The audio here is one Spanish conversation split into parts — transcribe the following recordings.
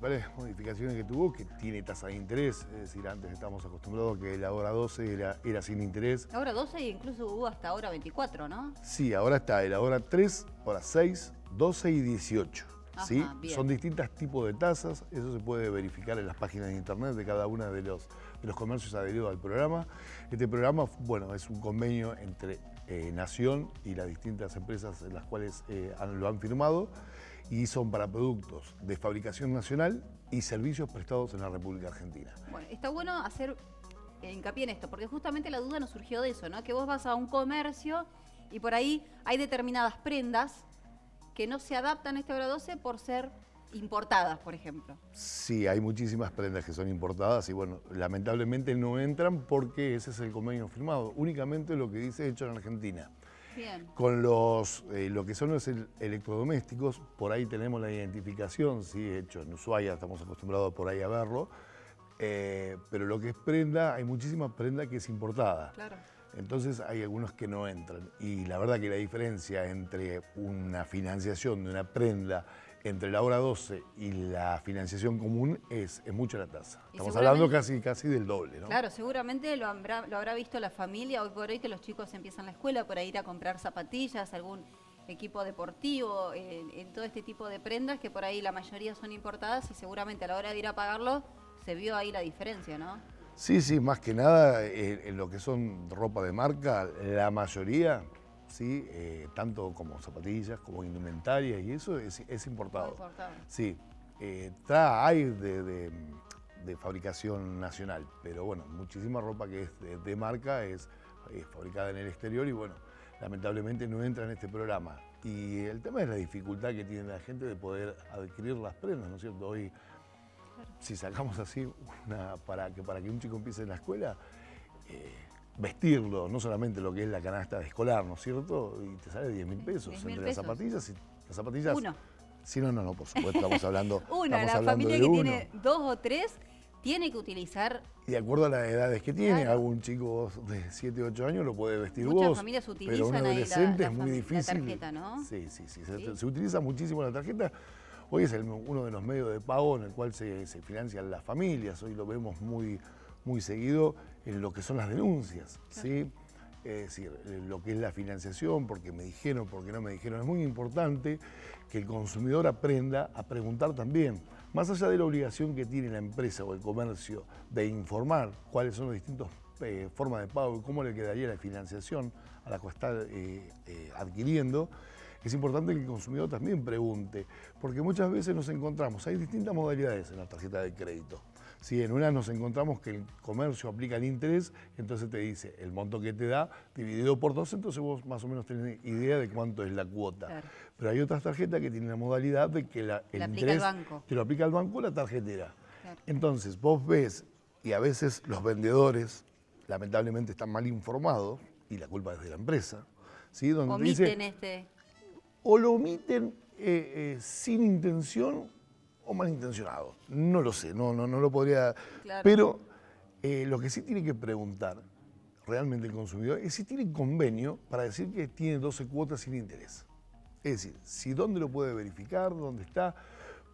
principales modificaciones que tuvo, que tiene tasa de interés, es decir, antes estamos acostumbrados a que la hora 12 era, era sin interés. Ahora 12 e incluso hubo hasta hora 24, ¿no? Sí, ahora está la hora 3, hora 6, 12 y 18. ¿Sí? Son distintos tipos de tasas, eso se puede verificar en las páginas de internet de cada uno de los, de los comercios adheridos al programa. Este programa, bueno, es un convenio entre eh, Nación y las distintas empresas en las cuales eh, lo han firmado y son para productos de fabricación nacional y servicios prestados en la República Argentina. Bueno, está bueno hacer hincapié en esto, porque justamente la duda nos surgió de eso, ¿no? Que vos vas a un comercio y por ahí hay determinadas prendas que no se adaptan a este hora 12 por ser importadas, por ejemplo. Sí, hay muchísimas prendas que son importadas y bueno, lamentablemente no entran porque ese es el convenio firmado, únicamente lo que dice hecho en Argentina. Con los, eh, lo que son los electrodomésticos, por ahí tenemos la identificación, sí, hecho en Ushuaia, estamos acostumbrados por ahí a verlo, eh, pero lo que es prenda, hay muchísima prenda que es importada. Claro. Entonces hay algunos que no entran. Y la verdad que la diferencia entre una financiación de una prenda entre la hora 12 y la financiación común es, es mucho la tasa. Estamos hablando casi, casi del doble, ¿no? Claro, seguramente lo habrá, lo habrá visto la familia hoy por hoy que los chicos empiezan la escuela para ir a comprar zapatillas, algún equipo deportivo, en, todo este tipo de prendas que por ahí la mayoría son importadas y seguramente a la hora de ir a pagarlo se vio ahí la diferencia, ¿no? Sí, sí, más que nada eh, en lo que son ropa de marca, la mayoría ¿sí? Eh, tanto como zapatillas, como indumentarias, y eso es, importado. Sí, eh, hay de, fabricación nacional, pero bueno, muchísima ropa que es de, marca es, fabricada en el exterior y bueno, lamentablemente no entra en este programa. Y el tema es la dificultad que tiene la gente de poder adquirir las prendas, ¿no es cierto? Hoy, si sacamos así una, para, que, para que un chico empiece en la escuela, eh, vestirlo, no solamente lo que es la canasta escolar, ¿no es cierto? Y te sale 10 mil pesos entre las zapatillas y las zapatillas. Uno. Sí, no, no, no, por supuesto, estamos hablando. Una, la familia que tiene dos o tres tiene que utilizar. Y de acuerdo a las edades que tiene, algún chico de 7, 8 años lo puede vestir Muchas vos. familias utilizan pero un adolescente es muy difícil. La tarjeta, ¿no? Sí, sí, sí. Se, utiliza muchísimo la tarjeta. Hoy es uno de los medios de pago en el cual se, se financian las familias. Hoy lo vemos muy, muy seguido en lo que son las denuncias, ¿sí? Es decir, lo que es la financiación, porque me dijeron, porque no me dijeron. Es muy importante que el consumidor aprenda a preguntar también, más allá de la obligación que tiene la empresa o el comercio de informar cuáles son las distintas eh, formas de pago y cómo le quedaría la financiación a la que está eh, eh, adquiriendo, es importante que el consumidor también pregunte, porque muchas veces nos encontramos, hay distintas modalidades en la tarjeta de crédito. Si en una nos encontramos que el comercio aplica el interés, entonces te dice el monto que te da dividido por dos, entonces vos más o menos tenés idea de cuánto es la cuota. Pero hay otras tarjetas que tienen la modalidad de que la, el interés banco. te lo aplica el banco la tarjetera. Entonces vos ves, y a veces los vendedores lamentablemente están mal informados, y la culpa es de la empresa, ¿sí? Donde omiten este... O lo omiten eh, eh, sin intención o malintencionado. No lo sé, no, no, no lo podría. Pero eh, lo que sí tiene que preguntar realmente el consumidor es si tiene convenio para decir que tiene 12 cuotas sin interés. Es decir, si dónde lo puede verificar, dónde está,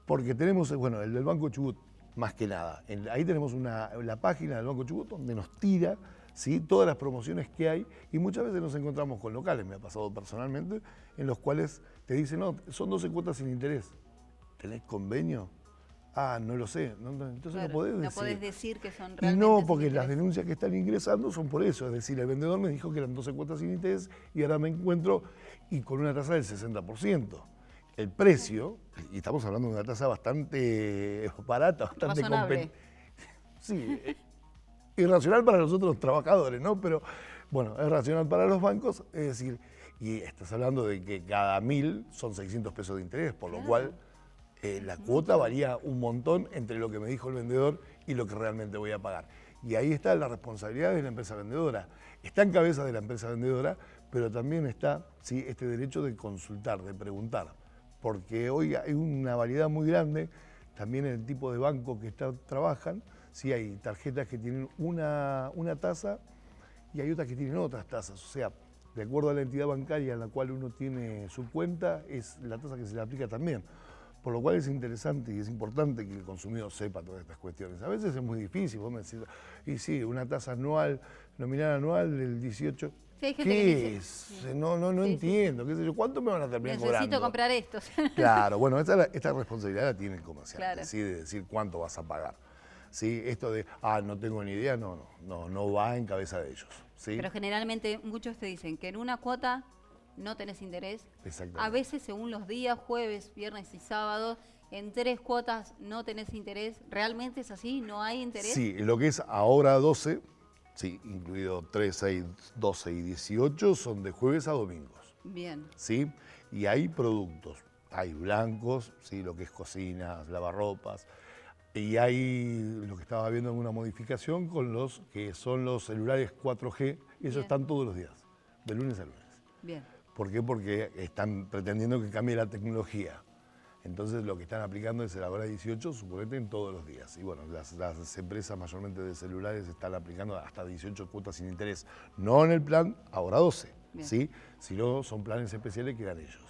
porque tenemos, bueno, el del Banco Chubut, más que nada. ahí tenemos una, la página del Banco Chubut donde nos tira ¿sí? todas las promociones que hay y muchas veces nos encontramos con locales, me ha pasado personalmente, en los cuales te dicen, no, son 12 cuotas sin interés. ¿Tenés convenio? Ah, no lo sé. entonces no podés decir. No podés decir que son realmente. Y no, porque las denuncias que están ingresando son por eso. Es decir, el vendedor me dijo que eran 12 cuotas sin interés y ahora me encuentro y con una tasa del 60%. El precio, y estamos hablando de una tasa bastante barata, bastante competitiva. Sí, eh, irracional para nosotros los trabajadores, ¿no? Pero bueno, es racional para los bancos, es decir, y estás hablando de que cada mil son 600 pesos de interés, por lo cual eh, la cuota varía un montón entre lo que me dijo el vendedor y lo que realmente voy a pagar. Y ahí está la responsabilidad de la empresa vendedora. Está en cabeza de la empresa vendedora, pero también está ¿sí? este derecho de consultar, de preguntar. Porque hoy hay una variedad muy grande, también en el tipo de banco que está, trabajan. Sí hay tarjetas que tienen una, una tasa y hay otras que tienen otras tasas. O sea, de acuerdo a la entidad bancaria en la cual uno tiene su cuenta, es la tasa que se le aplica también. Por lo cual es interesante y es importante que el consumidor sepa todas estas cuestiones. A veces es muy difícil, vos me decís, y sí, una tasa anual, nominal anual del 18, Sí, ¿Qué es? sí. No, no, no Sí, sí. entiendo. ¿Qué sé yo? ¿Cuánto me van a terminar Necesito cobrando? comprar estos. Claro, bueno, esta, esta responsabilidad la tiene el comerciante, Claro. ¿sí? de decir cuánto vas a pagar. ¿Sí? Esto de, ah, no tengo ni idea, no, no, no, no va en cabeza de ellos. ¿sí? Pero generalmente muchos te dicen que en una cuota no tenés interés. A veces según los días, jueves, viernes y sábados, en tres cuotas no tenés interés. ¿Realmente es así? ¿No hay interés? Sí, lo que es ahora 12, sí, incluido 3, 6, 12 y 18, son de jueves a domingos. Bien. ¿sí? Y hay productos, hay blancos, ¿sí? lo que es cocinas, lavarropas, y hay lo que estaba viendo en una modificación con los que son los celulares 4G, y esos Bien. están todos los días, de lunes a lunes. Bien. ¿Por qué? Porque están pretendiendo que cambie la tecnología. Entonces lo que están aplicando es el ahora 18, suponete, en todos los días. Y bueno, las, las empresas mayormente de celulares están aplicando hasta 18 cuotas sin interés. No en el plan ahora 12, Bien. ¿sí? Sino son planes especiales que dan ellos.